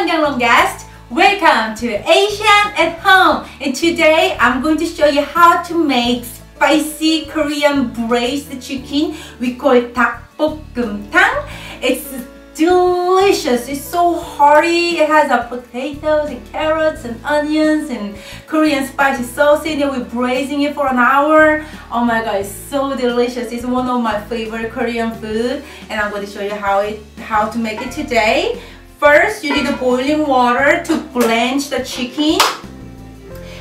Sangyang guest. Welcome to Asian at Home. And today I'm going to show you how to make spicy Korean braised chicken. We call it tang. It's delicious. It's so hearty. It has a potatoes and carrots and onions and Korean spicy sauce in it. We're braising it for an hour. Oh my god, it's so delicious. It's one of my favorite Korean food and I'm going to show you how it how to make it today. First, you need the boiling water to blanch the chicken.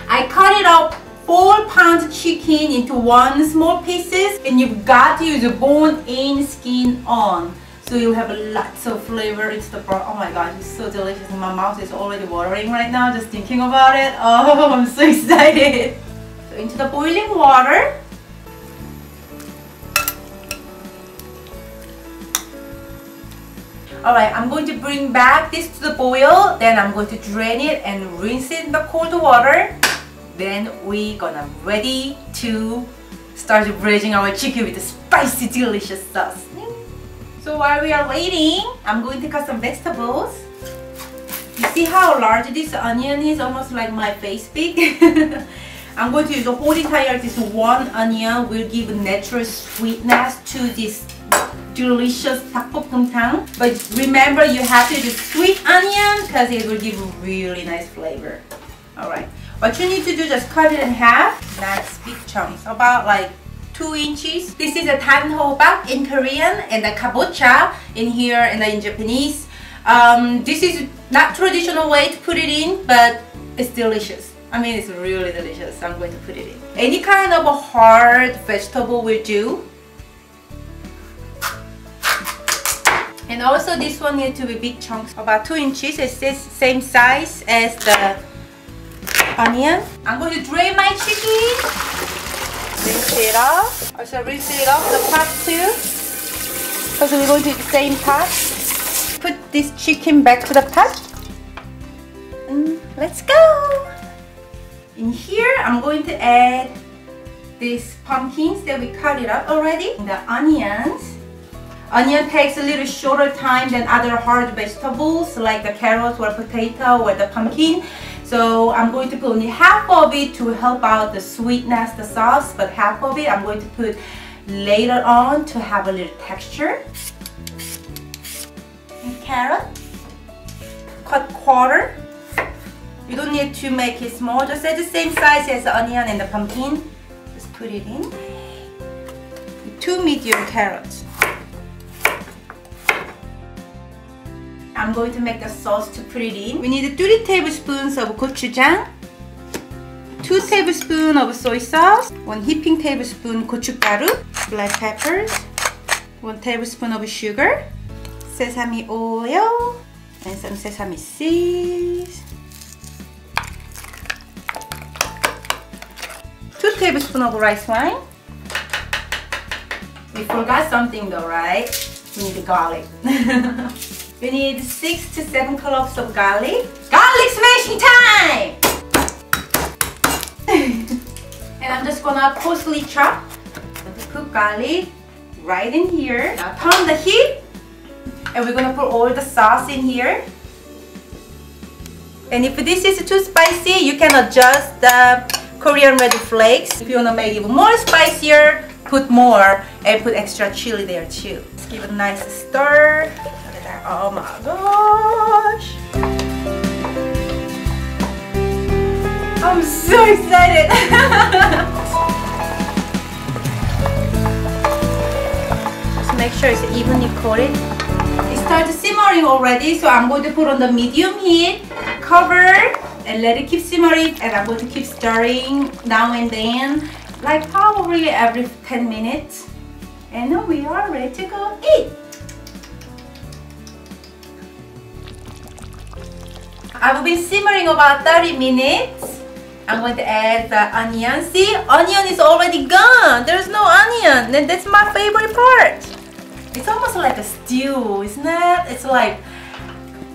I cut it up 4 pound chicken into one small pieces and you've got to use the bone in skin on. So you have lots of flavor into the broth. Oh my god, it's so delicious. My mouth is already watering right now just thinking about it. Oh, I'm so excited. So into the boiling water. Alright, I'm going to bring back this to the boil. Then I'm going to drain it and rinse it in the cold water. Then we gonna ready to start braising our chicken with the spicy delicious sauce. So while we are waiting, I'm going to cut some vegetables. You see how large this onion is? Almost like my face big. I'm going to use the whole entire this one onion will give natural sweetness to this delicious tang. But remember you have to use sweet onion because it will give really nice flavor. Alright. What you need to do just cut it in half. That's big chunks. About like 2 inches. This is a danhobak in Korean and the kabocha in here and in Japanese. Um, this is not traditional way to put it in, but it's delicious. I mean, it's really delicious. I'm going to put it in. Any kind of a hard vegetable will do. And also this one needs to be big chunks, about 2 inches. It's the same size as the onion. I'm going to drain my chicken rinse it off. Oh, also rinse it off the pot too. Because we're going to the same pot. Put this chicken back to the pot. And let's go! In here, I'm going to add these pumpkins that we cut it up already. The onions. Onion takes a little shorter time than other hard vegetables like the carrots or potato or the pumpkin. So I'm going to put only half of it to help out the sweetness, the sauce, but half of it I'm going to put later on to have a little texture. And carrot, cut quarter. You don't need to make it small, just at the same size as the onion and the pumpkin. Just put it in. Two medium carrots. I'm going to make the sauce to put it in. We need 3 tablespoons of gochujang, 2 tablespoons of soy sauce, 1 heaping tablespoon gochugaru, black peppers, 1 tablespoon of sugar, sesame oil, and some sesame seeds, 2 tablespoons of rice wine. We forgot something though, right? We need the garlic. You need 6 to 7 cloves of garlic. Garlic smashing time! and I'm just gonna coarsely chop the cooked garlic right in here. Now turn the heat and we're gonna put all the sauce in here. And if this is too spicy, you can adjust the Korean red flakes. If you wanna make it more spicier, put more and put extra chili there too. Let's give it a nice stir. Oh my gosh. I'm so excited. Just make sure it's evenly coated. It started simmering already, so I'm going to put on the medium heat, cover, and let it keep simmering. And I'm going to keep stirring now and then, like probably every 10 minutes. And now we are ready to go eat. I've been simmering about 30 minutes. I'm going to add the onion. See, onion is already gone. There's no onion. And that's my favorite part. It's almost like a stew, isn't it? It's like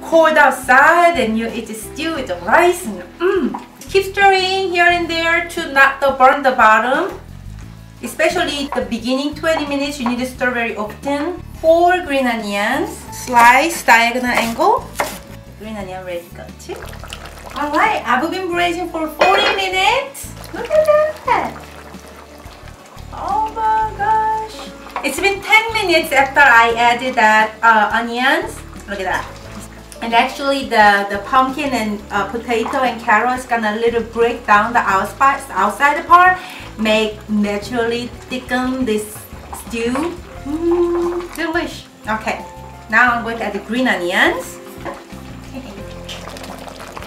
cold outside and you eat a stew with the rice. And, mm. Keep stirring here and there to not to burn the bottom. Especially the beginning 20 minutes, you need to stir very often. Four green onions, slice diagonal angle green onion ready to go too. Alright, I've been braising for 40 minutes. Look at that. Oh my gosh. It's been 10 minutes after I added that uh, onions. Look at that. And actually the, the pumpkin and uh, potato and carrots gonna little break down the outside, outside part, make naturally thicken this stew. Mm, delish. Okay, now I'm going to add the green onions.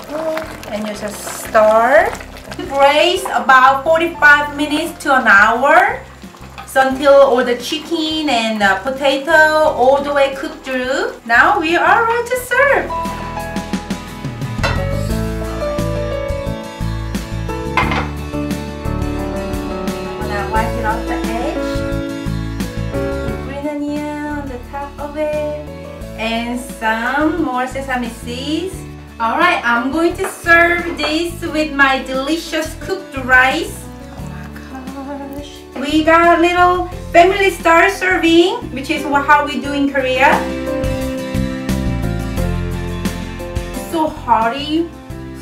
And you just stir. Braise about 45 minutes to an hour. So until all the chicken and the potato all the way cooked through. Now we are ready to serve. Gonna wipe it off the edge. Green onion on the top of it. And some more sesame seeds. Alright, I'm going to serve this with my delicious cooked rice. Oh my gosh. We got a little family star serving, which is how we do in Korea. So hearty,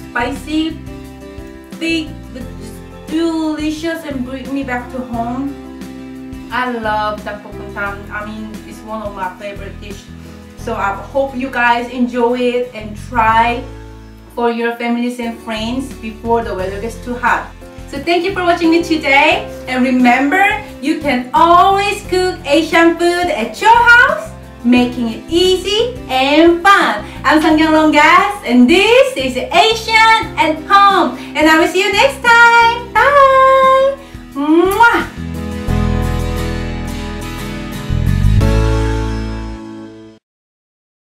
spicy, thick, delicious and bring me back to home. I love dakbokeum. I mean, it's one of my favorite dishes. So I hope you guys enjoy it and try for your families and friends before the weather gets too hot. So thank you for watching me today. And remember, you can always cook Asian food at your house, making it easy and fun. I'm Seonkyoung Longest, and this is Asian at Home. And I will see you next time. Bye! Mwah!